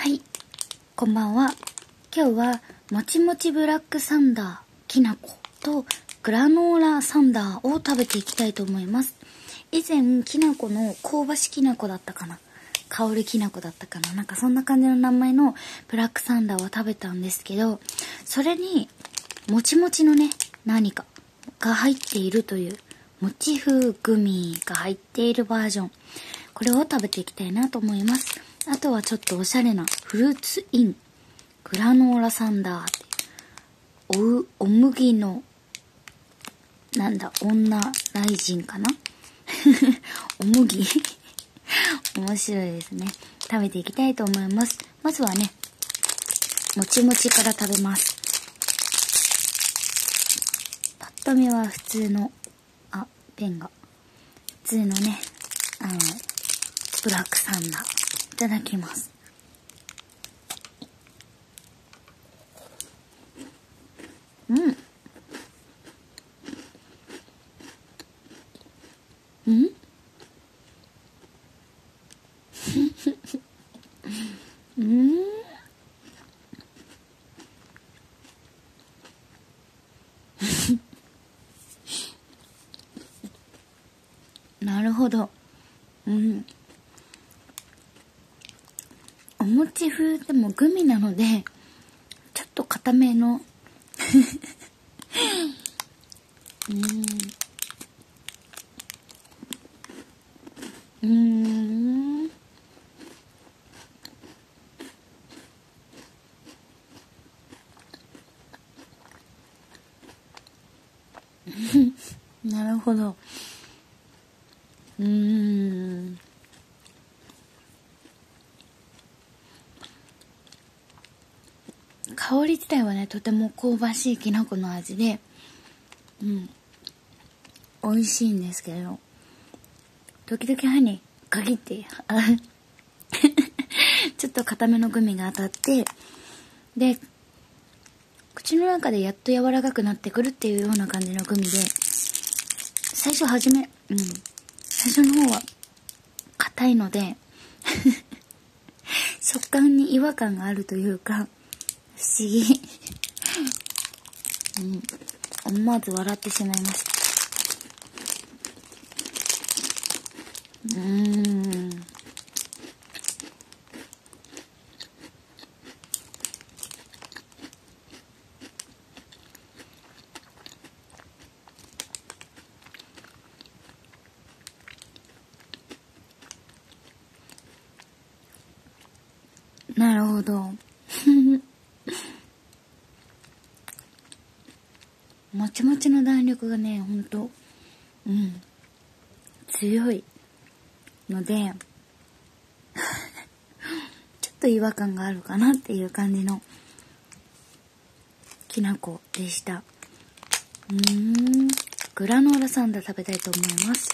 はい、こんばんは。今日は、もちもちブラックサンダーきな粉とグラノーラサンダーを食べていきたいと思います。以前、きな粉の香ばしきな粉だったかな香りきな粉だったかななんかそんな感じの名前のブラックサンダーを食べたんですけど、それに、もちもちのね、何かが入っているという、もち風グミが入っているバージョン。これを食べていきたいなと思います。あとはちょっとおしゃれなフルーツイン、グラノーラサンダーって、おう、お麦の、なんだ、女雷神かな？お麦 面白いですね。食べていきたいと思います。まずはね、もちもちから食べます。パッと見は普通の、あ、ペンが。普通のね、あの、ブラックサンダー。ただきます。うん？うん？うん？なるほど。うん。お餅風でもグミなので、ちょっと固めの、うん。うん。なるほど。うん。香り自体はね、とても香ばしいきな粉の味で、うん。美味しいんですけれど、時々歯に限って、ちょっと固めのグミが当たって、で、口の中でやっと柔らかくなってくるっていうような感じのグミで、最初初め、うん。最初の方は硬いので、食感に違和感があるというか、不思議。うん。思わず笑ってしまいました。うーん。なるほど。もちもちの弾力がね、ほんと、うん、強いので、ちょっと違和感があるかなっていう感じの、きな粉でした。うーん、グラノーラサンダー食べたいと思います。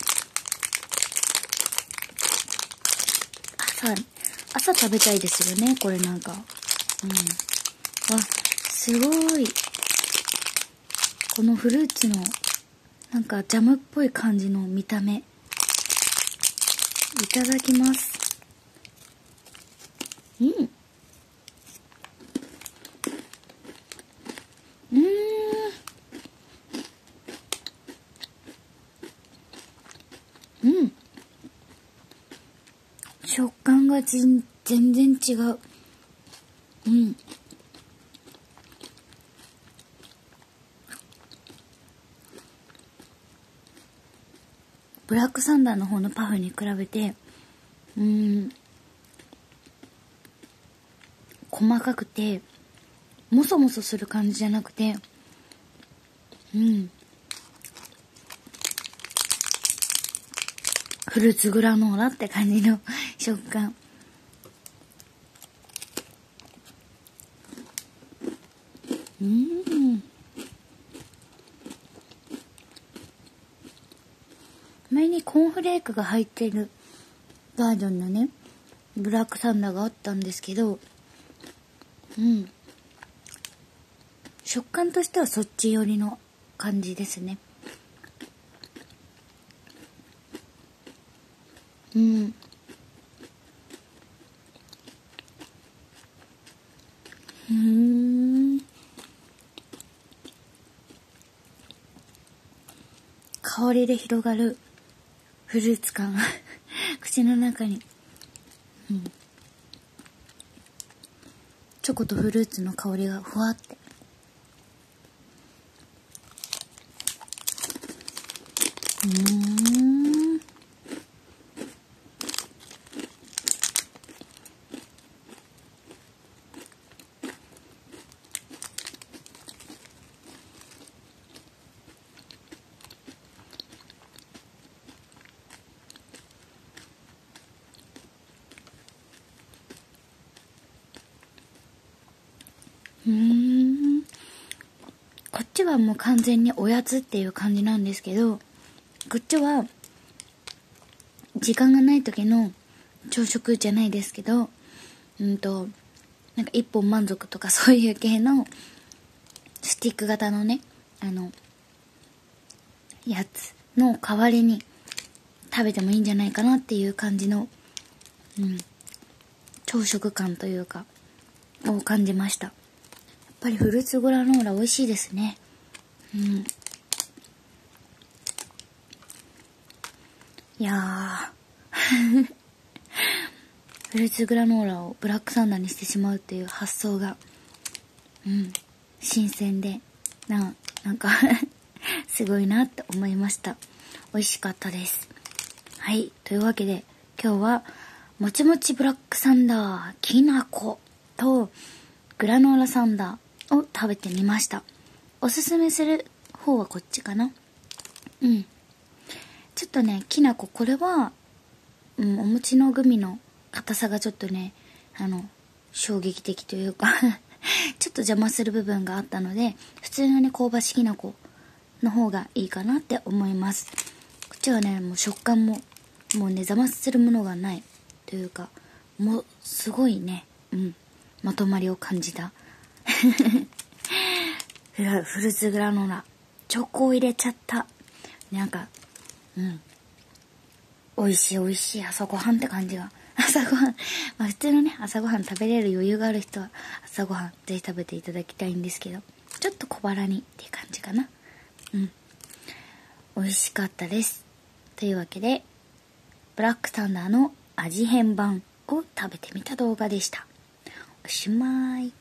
朝、朝食べたいですよね、これなんか。うん。わ、すごい。このフルーツの、なんかジャムっぽい感じの見た目。いただきます。うん。うん。うん。食感が全然違う。うん。ブラックサンダーの方のパフに比べて、うん、細かくて、もそもそする感じじゃなくて、うん。フルーツグラノーラって感じの食感。うーん。前にコーンフレークが入ってるバージョンのね、ブラックサンダーがあったんですけど、うん。食感としてはそっち寄りの感じですね。うん。うん香りで広がるフルーツ感。口の中に、うん、チョコとフルーツの香りがふわって。ちはもう完全におやつっていう感じなんですけどこっちは時間がない時の朝食じゃないですけどうんとなんか一本満足とかそういう系のスティック型のねあのやつの代わりに食べてもいいんじゃないかなっていう感じの、うん、朝食感というかを感じました。やっぱりフルーツグラノーラ美味しいですね。うん。いや フルーツグラノーラをブラックサンダーにしてしまうっていう発想がうん。新鮮でななんか すごいなって思いました。美味しかったです。はい。というわけで今日はもちもちブラックサンダーきな粉とグラノーラサンダーを食べてみました。おすすめする方はこっちかな。うん。ちょっとね、きな粉、これは、うん、お餅のグミの硬さがちょっとね、あの、衝撃的というか ちょっと邪魔する部分があったので、普通のね、香ばしきな粉の方がいいかなって思います。こっちはね、もう食感も、もうね、邪魔するものがないというか、もう、すごいね、うん、まとまりを感じたフルーツグラノーラ。チョコを入れちゃった。なんかうん。美味しい美味しい。朝ごはんって感じが。朝ごはん。まあ普通のね朝ごはん食べれる余裕がある人は朝ごはんぜひ食べていただきたいんですけど。ちょっと小腹にっていう感じかな。うん。美味しかったです。というわけでブラックサンダーの味変版を食べてみた動画でした。おしまい。